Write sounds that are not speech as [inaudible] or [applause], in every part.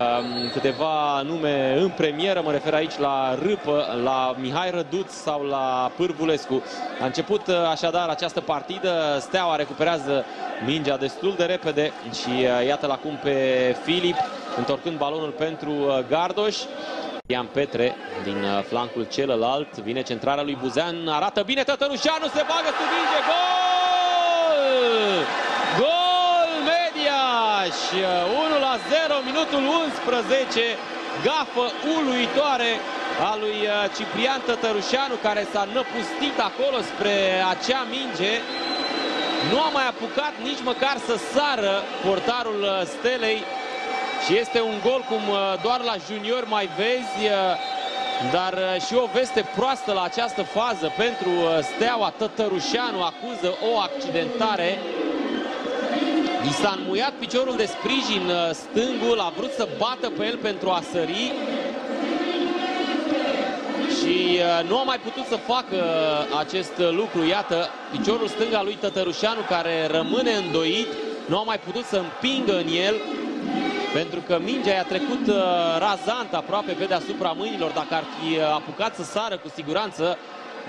Um, câteva nume în premieră, mă refer aici la Râpă, la Mihai Răduț sau la Pârvulescu. A început uh, așadar această partidă, Steaua recuperează mingea destul de repede și uh, iată-l acum pe Filip, întorcând balonul pentru uh, Gardoș. Ian Petre din flancul celălalt, vine centrarea lui Buzean, arată bine Tătărușanu, se bagă sub minge, gol! Gol Mediaș! 1 la 0, minutul 11, gafă uluitoare a lui Ciprian Tătărușanu care s-a năpustit acolo spre acea minge. Nu a mai apucat nici măcar să sară portarul Stelei și este un gol cum doar la junior mai vezi, dar și o veste proastă la această fază pentru Steaua. Tătărușanu acuză o accidentare. I s-a înmuiat piciorul de sprijin stângul, a vrut să bată pe el pentru a sări. Și nu a mai putut să facă acest lucru. Iată, piciorul stâng al lui Tătărușanu care rămâne îndoit. Nu a mai putut să împingă în el. Pentru că mingea i-a trecut uh, razant aproape pe deasupra mâinilor. Dacă ar fi uh, apucat să sară cu siguranță,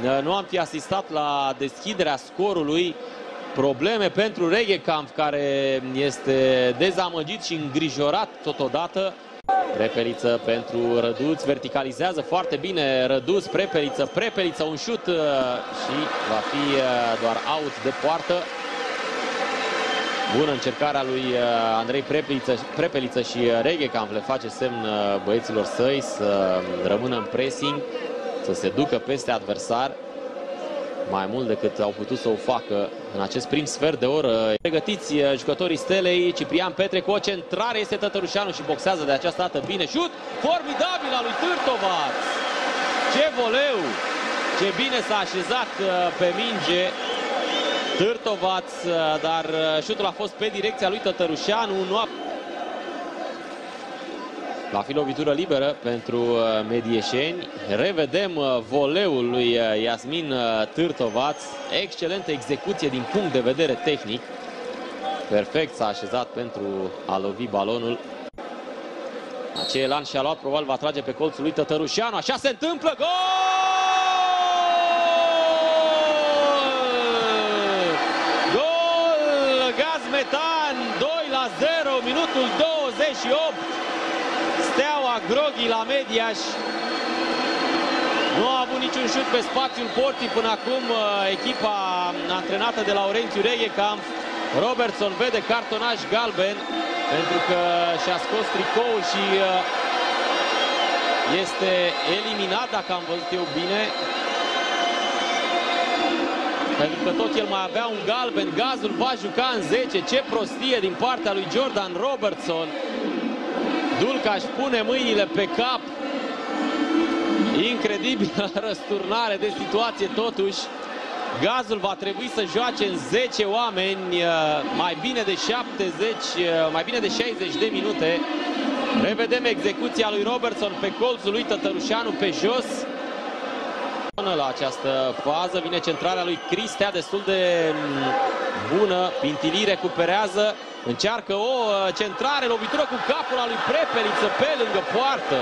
uh, nu am fi asistat la deschiderea scorului. Probleme pentru Reghekamp, care este dezamăgit și îngrijorat totodată. Prepeliță pentru Răduț, verticalizează foarte bine Răduț, Prepeliță, Prepeliță, un șut și va fi doar out de poartă. Bună încercarea lui uh, Andrei Prepeliță, Prepeliță și uh, Reghecamp le face semn uh, băieților săi să rămână în pressing, să se ducă peste adversar mai mult decât au putut să o facă în acest prim sfert de oră. Pregătiți jucătorii Stelei, Ciprian Petre cu o centrare, este Tătărușanu și boxează de această dată bine. Șut formidabil al lui Târtovaț! Ce voleu! Ce bine s-a așezat pe minge Târtovaț, dar șutul a fost pe direcția lui Tătărușanu. Nu a... Va fi lovitură liberă pentru medieșeni. Revedem voleul lui Iasmin Târtovaț. Excelentă execuție din punct de vedere tehnic. Perfect s-a așezat pentru a lovi balonul. Acel an și-a luat, probabil va trage pe colțul lui Tătărușanu. Așa se întâmplă. Gol! Metan, 2 la 0, minutul 28. Steaua Groghi la Mediaș. Nu a avut niciun șut pe spațiul porții până acum echipa antrenată de Laurențiu Reghecamp. Robertson vede cartonaj galben pentru că și-a scos tricoul și este eliminat, dacă am văzut eu bine. Pentru că tot el mai avea un galben, gazul va juca în 10. Ce prostie din partea lui Jordan Robertson. Dulcaș își pune mâinile pe cap. Incredibilă [laughs] răsturnare de situație totuși. Gazul va trebui să joace în 10 oameni, uh, mai bine de 70, uh, mai bine de 60 de minute. Revedem execuția lui Robertson pe colțul lui Tătărușanu pe jos. La această fază vine centrarea lui Cristea, destul de mm, bună. Pintili recuperează, încearcă o uh, centrare, lovitură cu capul al lui Prepeliță pe lângă poartă.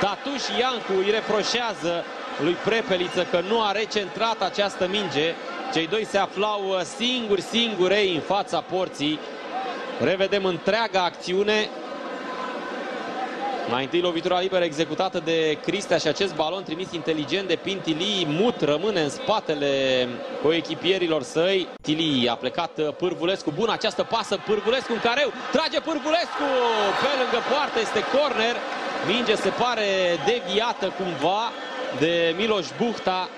Tatuș Iancu îi reproșează lui Prepeliță că nu a recentrat această minge. Cei doi se aflau uh, singuri, singurei în fața porții. Revedem întreaga acțiune. Mai întâi lovitura liberă executată de Cristea și acest balon trimis inteligent de Pintili. Mut rămâne în spatele coechipierilor săi. Tili a plecat Pârvulescu. Bună această pasă. Pârvulescu în careu. Trage Pârvulescu. Pe lângă poartă este corner. Minge se pare deviată cumva de Miloș Buhta.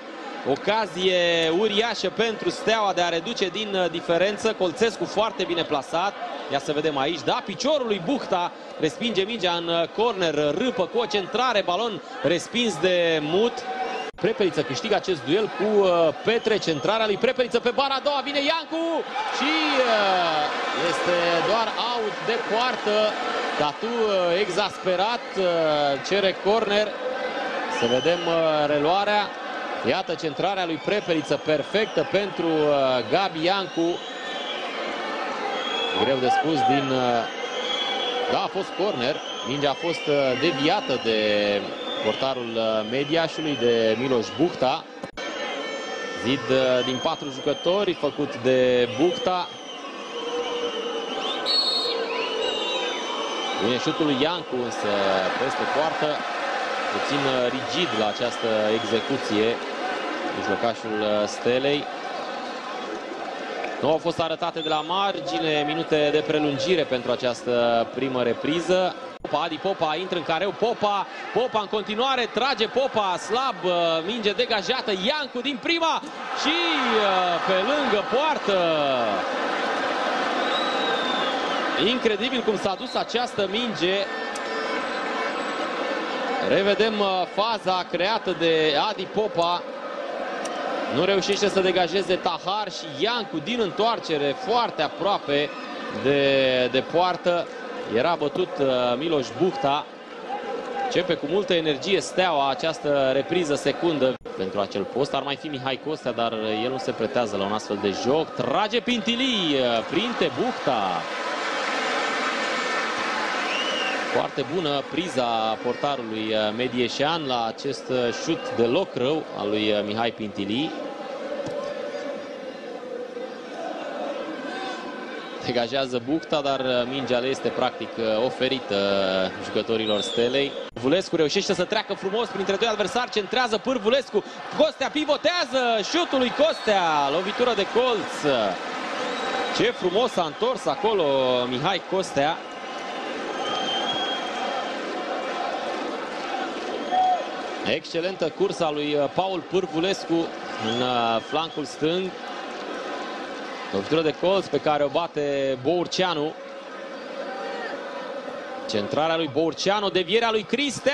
Ocazie uriașă pentru Steaua de a reduce din diferență. Colțescu foarte bine plasat. Ia să vedem aici, da, piciorul lui Buhta respinge mingea în corner, râpă cu o centrare, balon respins de Mut. Prepeliță câștigă acest duel cu uh, Petre, centrarea lui Prepeliță pe bara a doua, vine Iancu și uh, este doar out de poartă. Tatu uh, exasperat cere corner. Să vedem reluarea. Iată centrarea lui Prepeliță perfectă pentru Gabi Iancu. Greu de spus din... Da, a fost corner. Mingea a fost deviată de portarul Mediașului, de Miloș Buhta. Zid din patru jucători, făcut de Buhta. Vine șutul lui Iancu, însă peste poartă, puțin rigid la această execuție, mijlocașul Stelei. Nu au fost arătate de la margine minute de prelungire pentru această primă repriză. Popa, Adi Popa intră în careu, Popa, Popa în continuare, trage Popa, slab, minge degajată, Iancu din prima și pe lângă poartă. Incredibil cum s-a dus această minge. Revedem faza creată de Adi Popa. Nu reușește să degajeze Tahar și Iancu din întoarcere foarte aproape de, de poartă. Era bătut uh, Miloș Buhta. Începe cu multă energie Steaua această repriză secundă pentru acel post. Ar mai fi Mihai Costea, dar el nu se pretează la un astfel de joc. Trage Pintili, uh, printe Buhta. Foarte bună priza portarului uh, Medieșan la acest șut deloc rău al lui Mihai Pintili. Degajează Bucta, dar uh, mingea le este practic uh, oferită uh, jucătorilor Stelei. Vulescu reușește să treacă frumos printre doi adversari, centrează Pârvulescu, Costea pivotează, șutul lui Costea, lovitură de colț. Ce frumos s-a întors acolo Mihai Costea. Excelentă cursa lui Paul Pârvulescu în flancul stâng. Lovitură de colț pe care o bate Bourceanu. Centrarea lui Bourceanu, devierea lui Cristea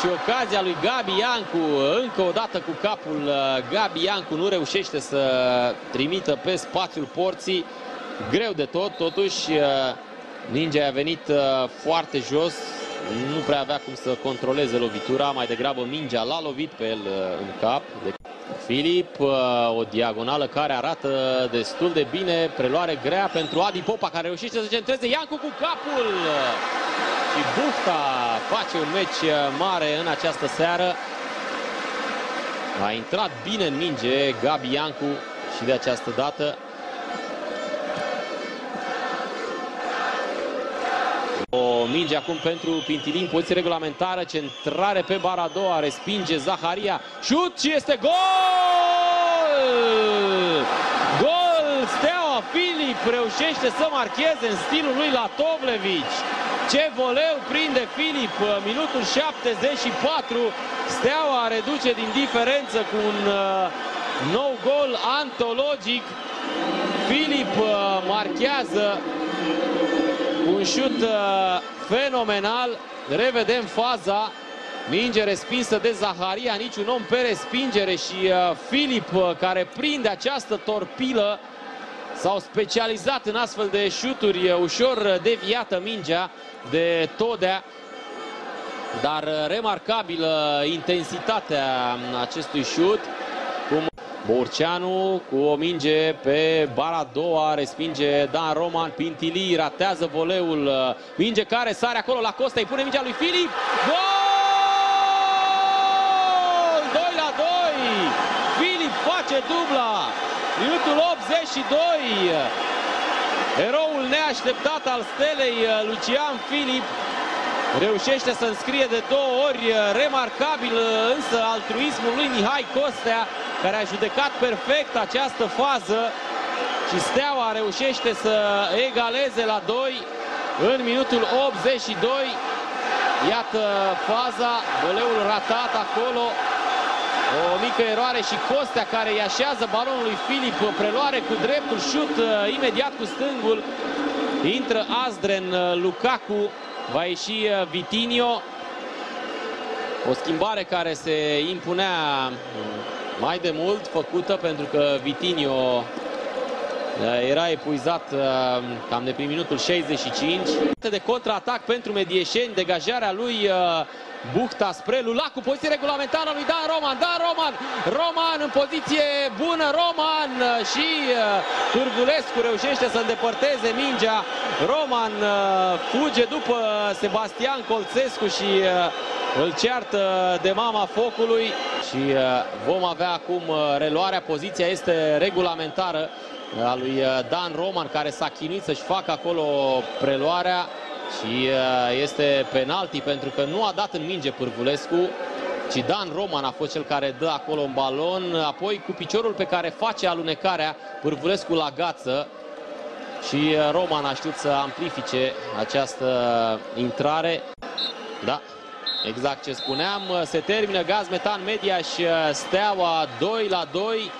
și ocazia lui Gabi Iancu. Încă o dată cu capul uh, Gabi Iancu nu reușește să trimită pe spațiul porții. Greu de tot, totuși uh, Ninja a venit uh, foarte jos. Nu prea avea cum să controleze lovitura, mai degrabă mingea l-a lovit pe el în cap. De Filip, uh, o diagonală care arată destul de bine, preluare grea pentru Adi Popa care reușește să centreze Iancu cu capul și Bufta face un meci mare în această seară. A intrat bine în minge Gabi Iancu și de această dată O minge acum pentru Pintilin, poziție regulamentară, centrare pe bara a doua, respinge Zaharia, șut și este gol! Gol! Steaua Filip reușește să marcheze în stilul lui la Tovlevici. Ce voleu prinde Filip, minutul 74, Steaua reduce din diferență cu un uh, nou gol antologic. Filip uh, marchează un șut uh, fenomenal. Revedem faza. Minge respinsă de Zaharia, niciun om pe respingere și uh, Filip uh, care prinde această torpilă. S-au specializat în astfel de șuturi, ușor deviată mingea de Todea. Dar remarcabilă intensitatea acestui șut. Cum Borceanu cu o minge pe bara a doua, respinge Dan Roman, Pintili ratează voleul, minge care sare acolo la Costa, îi pune mingea lui Filip, gol! 2 la 2, Filip face dubla, minutul 82, eroul neașteptat al stelei, Lucian Filip, reușește să înscrie de două ori, remarcabil însă altruismul lui Mihai Costea, care a judecat perfect această fază. Și Steaua reușește să egaleze la 2 în minutul 82. Iată faza, voleul ratat acolo, o mică eroare și Costea care îi așează balonul lui Filip, preluare cu dreptul, șut uh, imediat cu stângul, intră Azdren, uh, Lukaku, va ieși uh, Vitinio, o schimbare care se impunea mai de mult făcută pentru că Vitinio eh, era epuizat eh, cam de prin minutul 65. De contraatac pentru Medieșeni, degajarea lui eh, Buhta spre Lulacu, poziție regulamentară lui Dan Roman, Dan Roman, Roman în poziție bună, Roman și Cârvulescu reușește să îndepărteze mingea, Roman fuge după Sebastian Colțescu și îl ceartă de mama focului și vom avea acum reluarea, poziția este regulamentară a lui Dan Roman care s-a chinuit să-și facă acolo preluarea și uh, este penalti pentru că nu a dat în minge Pârvulescu, ci Dan Roman a fost cel care dă acolo un balon. Apoi cu piciorul pe care face alunecarea, Pârvulescu la gață și uh, Roman a știut să amplifice această intrare. Da, exact ce spuneam. Se termină gaz metan media și uh, steaua 2 la 2.